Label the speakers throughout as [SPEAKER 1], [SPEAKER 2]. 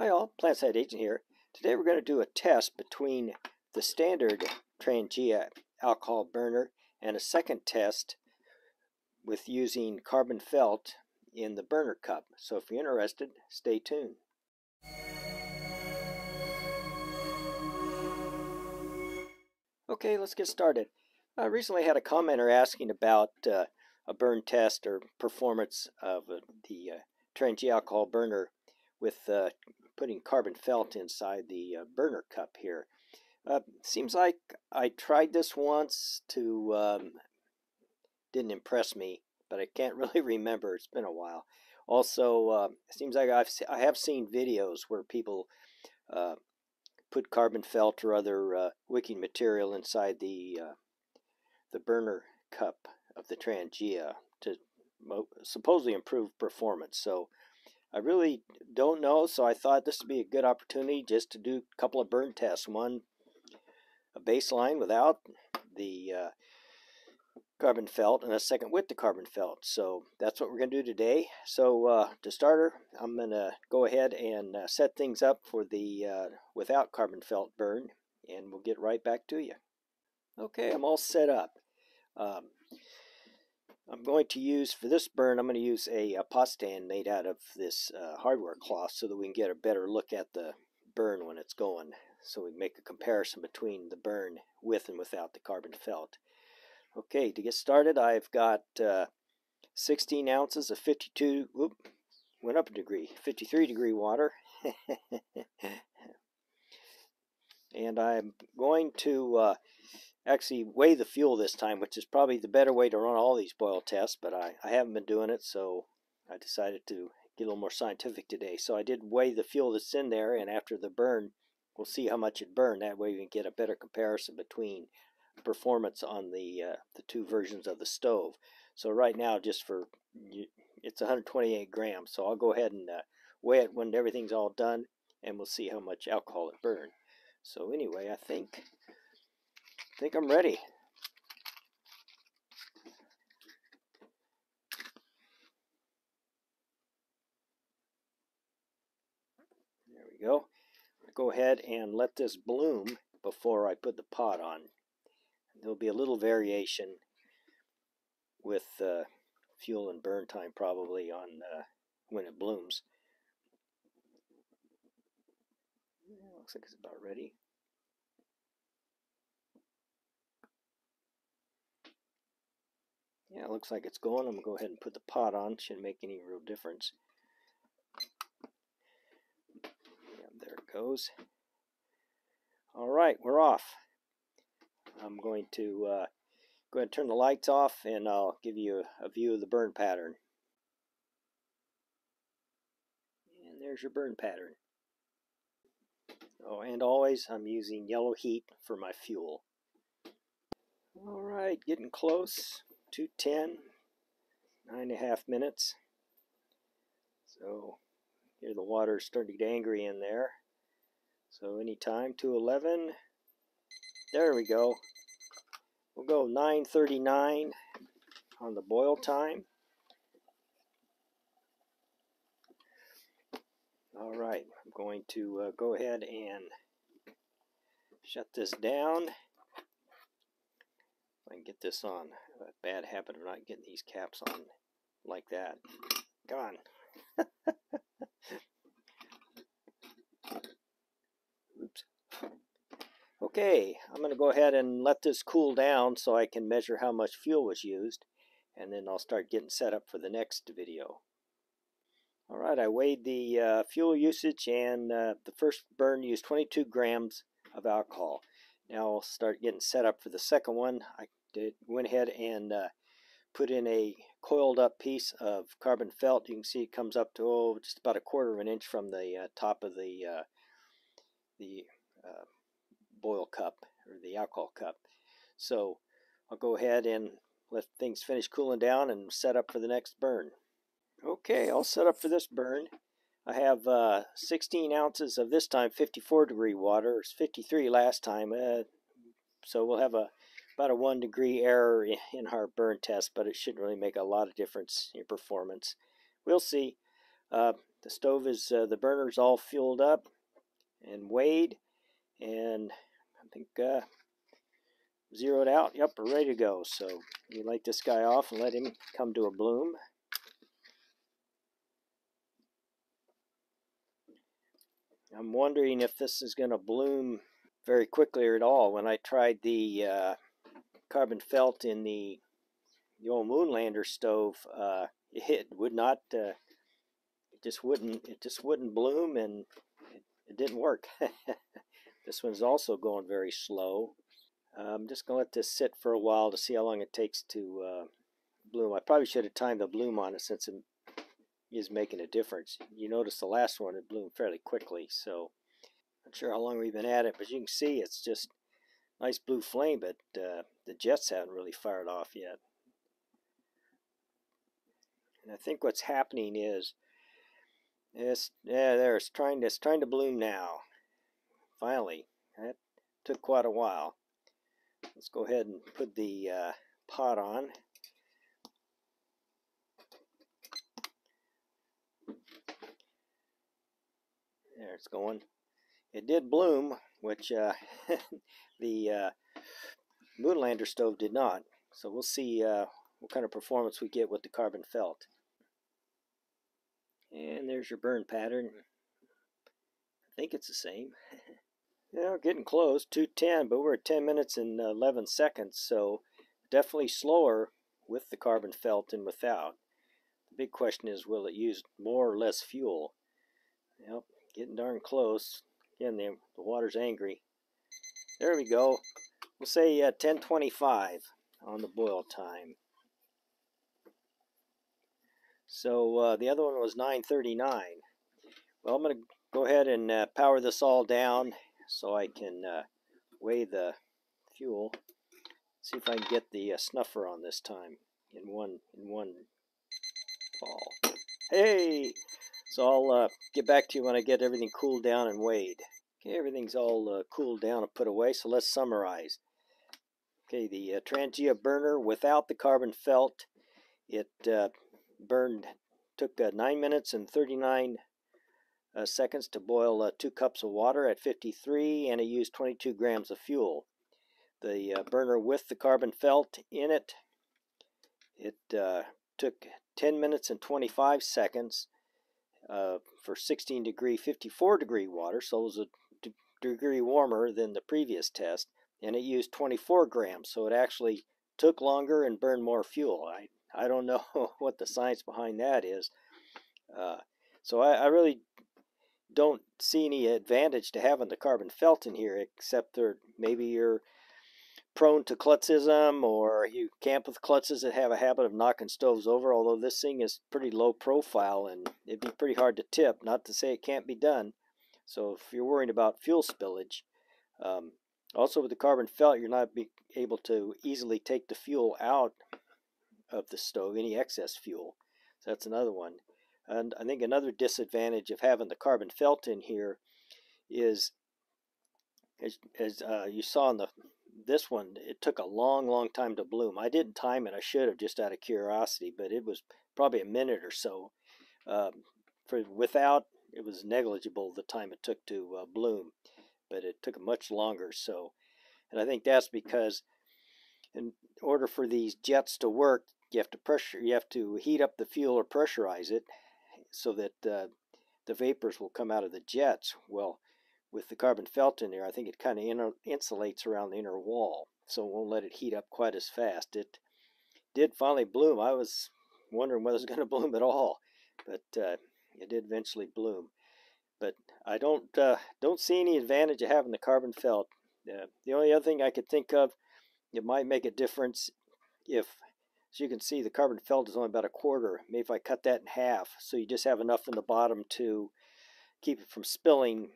[SPEAKER 1] Hi all, Planetside Agent here. Today we're going to do a test between the standard Trangia alcohol burner and a second test with using carbon felt in the burner cup. So if you're interested, stay tuned. Okay, let's get started. I recently had a commenter asking about uh, a burn test or performance of uh, the uh, Trangia alcohol burner with uh, putting carbon felt inside the uh, burner cup here. Uh, seems like I tried this once to um, didn't impress me, but I can't really remember. It's been a while. Also, uh, seems like I've I have seen videos where people uh, put carbon felt or other uh, wicking material inside the uh, the burner cup of the Trangia to supposedly improve performance. So I really don't know, so I thought this would be a good opportunity just to do a couple of burn tests. One, a baseline without the uh, carbon felt, and a second with the carbon felt. So that's what we're going to do today. So uh, to starter, I'm going to go ahead and uh, set things up for the uh, without carbon felt burn, and we'll get right back to you. Okay, I'm all set up. Um, I'm going to use, for this burn, I'm going to use a, a stand made out of this uh, hardware cloth so that we can get a better look at the burn when it's going. So we make a comparison between the burn with and without the carbon felt. Okay, to get started, I've got uh, 16 ounces of 52, whoop, went up a degree, 53 degree water. and I'm going to uh, actually weigh the fuel this time, which is probably the better way to run all these boil tests, but I, I haven't been doing it, so I decided to get a little more scientific today. So I did weigh the fuel that's in there, and after the burn, we'll see how much it burned. That way we can get a better comparison between performance on the uh, the two versions of the stove. So right now, just for it's 128 grams. So I'll go ahead and uh, weigh it when everything's all done, and we'll see how much alcohol it burned. So anyway, I think think I'm ready. There we go. Go ahead and let this bloom before I put the pot on. There'll be a little variation with uh, fuel and burn time probably on uh, when it blooms. looks like it's about ready. Looks like it's going. I'm going to go ahead and put the pot on. Shouldn't make any real difference. There it goes. All right, we're off. I'm going to uh, go ahead and turn the lights off and I'll give you a, a view of the burn pattern. And there's your burn pattern. Oh, and always I'm using yellow HEET for my fuel. All right, getting close. 210, nine and a half minutes. So here the water is starting to get angry in there. So anytime 211, there we go. We'll go 939 on the boil time. All right, I'm going to uh, go ahead and shut this down. Can get this on. A bad habit of not getting these caps on like that. Gone. Oops. Okay, I'm going to go ahead and let this cool down so I can measure how much fuel was used and then I'll start getting set up for the next video. Alright, I weighed the uh, fuel usage and uh, the first burn used 22 grams of alcohol. Now I'll start getting set up for the second one. I did, went ahead and uh, put in a coiled up piece of carbon felt. You can see it comes up to oh, just about a quarter of an inch from the uh, top of the uh, the uh, boil cup or the alcohol cup. So I'll go ahead and let things finish cooling down and set up for the next burn. Okay, all set up for this burn. I have uh, 16 ounces of this time 54 degree water. It's 53 last time. Uh, so we'll have a about a one degree error in our burn test, but it shouldn't really make a lot of difference in performance. We'll see. Uh, the stove is, uh, the burner's all fueled up and weighed, and I think uh, zeroed out. Yep, we're ready to go. So we light this guy off and let him come to a bloom. I'm wondering if this is going to bloom very quickly or at all. When I tried the uh, carbon felt in the, the old Moonlander stove, uh, it would not, uh, it just wouldn't, it just wouldn't bloom and it, it didn't work. this one's also going very slow. I'm just going to let this sit for a while to see how long it takes to uh, bloom. I probably should have timed the bloom on it since it is making a difference. You notice the last one, it bloomed fairly quickly, so I'm not sure how long we've been at it, but you can see it's just nice blue flame, but uh, the jets haven't really fired off yet. And I think what's happening is, it's, yeah, there, it's trying, to, it's trying to bloom now. Finally, that took quite a while. Let's go ahead and put the uh, pot on. There it's going. It did bloom, which uh, the uh, Moonlander stove did not. So we'll see uh, what kind of performance we get with the carbon felt. And there's your burn pattern. I think it's the same. Yeah, getting close, 210, but we're at 10 minutes and 11 seconds, so definitely slower with the carbon felt and without. The big question is, will it use more or less fuel? Yep, getting darn close. Again, the, the water's angry. There we go. We'll say uh, 1025 on the boil time. So uh, the other one was 939. Well, I'm going to go ahead and uh, power this all down so I can uh, weigh the fuel. See if I can get the uh, snuffer on this time in one in one fall. Hey! So I'll uh, get back to you when I get everything cooled down and weighed. Okay, everything's all uh, cooled down and put away, so let's summarize. Okay, the uh, Trangia burner without the carbon felt, it uh, burned, took 9 minutes and 39 uh, seconds to boil uh, two cups of water at 53 and it used 22 grams of fuel. The uh, burner with the carbon felt in it, it uh, took 10 minutes and 25 seconds uh, for 16 degree 54 degree water, so it was a degree warmer than the previous test, and it used 24 grams, so it actually took longer and burned more fuel. I, I don't know what the science behind that is. Uh, so I, I, really don't see any advantage to having the carbon felt in here, except that maybe you're prone to klutzism or you camp with klutzes that have a habit of knocking stoves over, although this thing is pretty low profile and it'd be pretty hard to tip, not to say it can't be done. So if you're worrying about fuel spillage, um, also with the carbon felt, you're not be able to easily take the fuel out of the stove, any excess fuel. So that's another one. And I think another disadvantage of having the carbon felt in here is, as, as uh, you saw in the this one, it took a long, long time to bloom. I didn't time it. I should have just out of curiosity, but it was probably a minute or so. Um, for without, it was negligible the time it took to uh, bloom, but it took a much longer. So, and I think that's because in order for these jets to work, you have to pressure, you have to heat up the fuel or pressurize it, so that uh, the vapors will come out of the jets. Well, with the carbon felt in there, I think it kind of insulates around the inner wall, so it won't let it heat up quite as fast. It did finally bloom. I was wondering whether it was going to bloom at all, but uh, it did eventually bloom. But I don't uh, don't see any advantage of having the carbon felt. Uh, the only other thing I could think of, it might make a difference if as you can see, the carbon felt is only about a quarter. Maybe if I cut that in half, so you just have enough in the bottom to keep it from spilling,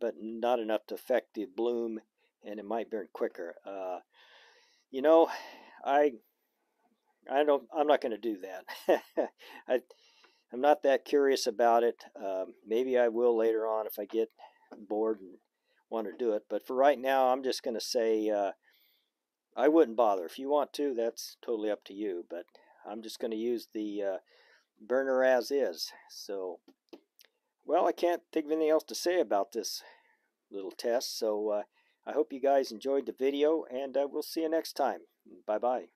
[SPEAKER 1] but not enough to affect the bloom, and it might burn quicker. Uh, you know, I, I don't, I'm not going to do that. I, I'm not that curious about it. Um, maybe I will later on if I get bored and want to do it. But for right now, I'm just going to say. Uh, I wouldn't bother. If you want to, that's totally up to you. But I'm just going to use the uh, burner as is. So well, I can't think of anything else to say about this little test, so uh, I hope you guys enjoyed the video, and uh, we'll see you next time. Bye-bye.